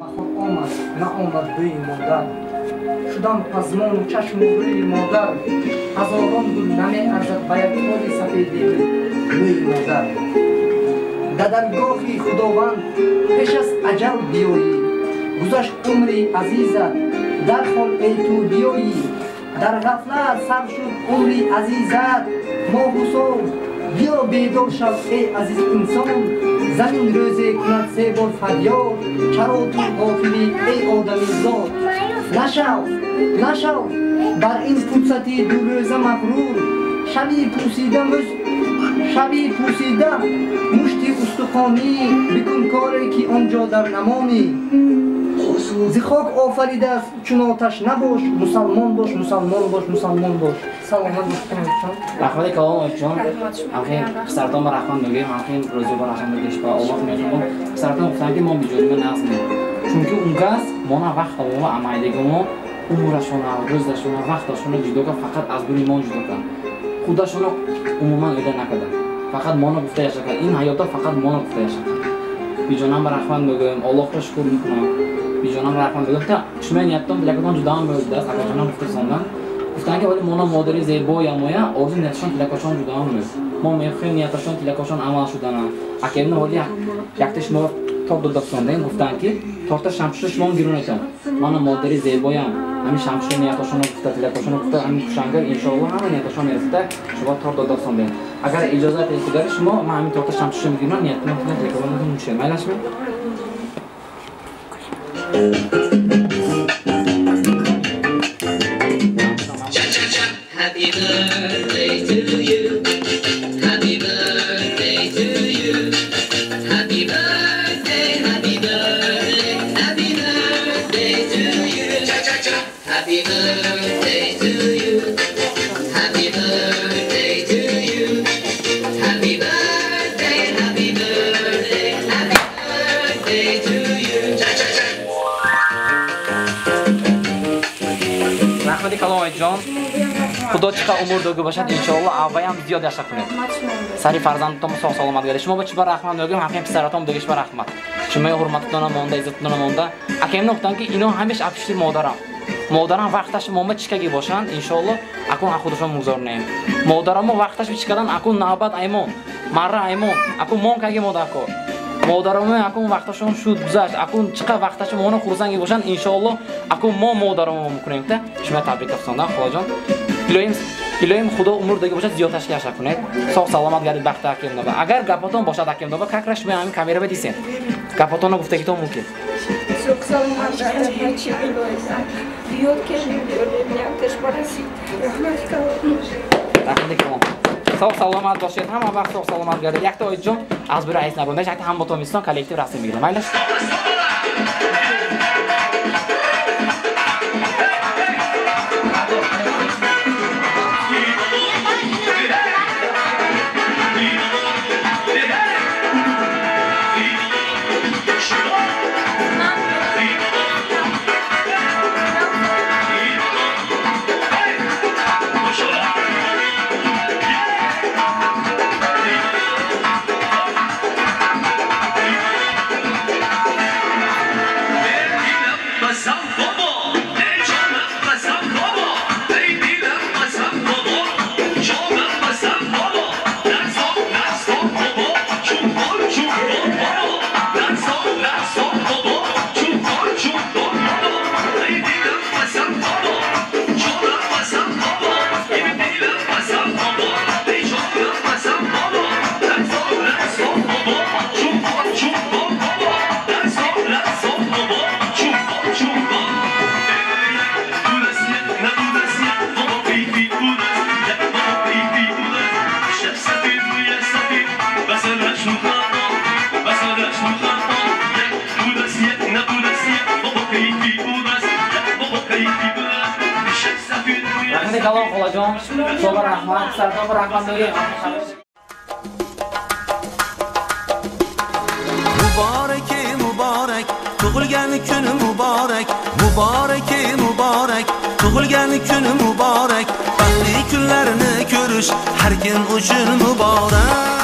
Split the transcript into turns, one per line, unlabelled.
бахор омад наомад бӯи модар. Шудам пазмону чашму рӯи модар. Ҳазорон гул намеарзад ба як холи сафеди рӯи модар. Да даргоҳи худованд пеш аз аҷал биёӣ. Гузашт умри азизат дархол эй ту биёӣ. Дар ғафлат сар шуд умри азизат. Моҳу сол биё бедор шав эй азиз инсон замин рӯзе кунад се бор фарёд чаро ту ғофилӣ эй одамизод нашав нашав бар ин фурсати дурӯза мағрур шаби пурсида мӯз шаби пурсида мушти устухонӣ бикун коре ки он ҷо дар намонӣ зи хок офаридааст чун оташ набош мусалмон бош мусалмон бош мусалмон бош
рахмати калом оҷон ҳамин писартон ба рахмат мегӯем ҳамин рӯзи ба рахмат мегӯеш ба аллоҳ мехамон писартон гуфтанд ки мо биҷонима назм чунки он кас мона вақтамо амайдегомо умрашона рӯзашона вақташона ҷудо кард фақат аз дуни мон ҷудо кард худашона умуман оида накарда фақат моно гуфта яша кард ин ҳаёта фақат моно гуфта яша кард биҷонам ба рахмат мегӯем аллоҳро шукр мекунам биҷонам рахмат мегӯем та шумо ниятон тилакатон ҷудоам меодааст акачонам гуфта сондан гуфтанд ки вале моно модари зебоямоя орзу нияташон тилакашон ҷудоам меёд мо мехоҳем нияташон тилакашон амал шудана акебна вали якта шумо тор додасондем гуфтанд ки торта шамшира шумо гирунатон мана модари зебоям ҳамин шамшира нияташоно гуфта тилакашоно гуфта ҳамин кушангар иншоалло ҳама нияташон мерасида шумо тор додасондем агар иҷозат дигари шумо ман ҳамин торта шамшира мегирунам ниятон тилакашоно нӯшед майлашме
Happy birthday to you. Happy birthday to you. Happy birthday, happy birthday, happy birthday to you. Happy birthday
рахмати каломаҷон худо чӣ қа умр догӣ бошад иншоалло авваям зиёд яша кунед. Сари фарзандтон соҳ саломат гардед шумо ба чӣ ба рахмат мегӯем ҳақин писаратон будагиш ба рахмат? Шумои ҳурмататона монда иззататона монда. Акаимна гуфтанд ки ино ҳамеш апишти модарам. Модарам вақташ мома чикаги бошанд иншоалло акун ахудашон музорнем модарамо вақташ чӣ кардан акун навбат аймон марра аймон акун мон каги модаромо акун вақташон шуд гузашт. Акун чӣ қа вақташо моно хурсанги бошанд иншоалло акун мо модаромо мекунем та шумо табрик афсондан худоҷон илоҳим илоҳим худо умр дага бошад зиёдташ яша кунед соҳ саломат гардид бахта акемноба агар гапотон бошад акемноба какра шумо ҳамин камера дисен гапотоно гуфтагитон мумкин рахмати калом соҳ саломат бошед ҳама вақт соҳ саломат гардед якта оиҷон аз бури айс набонда якта ҳамботомистон коллектив расм мегирем рахмати калом холаҷон шумо ба раҳмат писаратон ба раҳмат мегӯем
muboraki muborak tug'ilgan kuni muborak muboraki muborak tug'ilgan kuni muborak baxtli kunlarni ko'rish har kim uchun muborak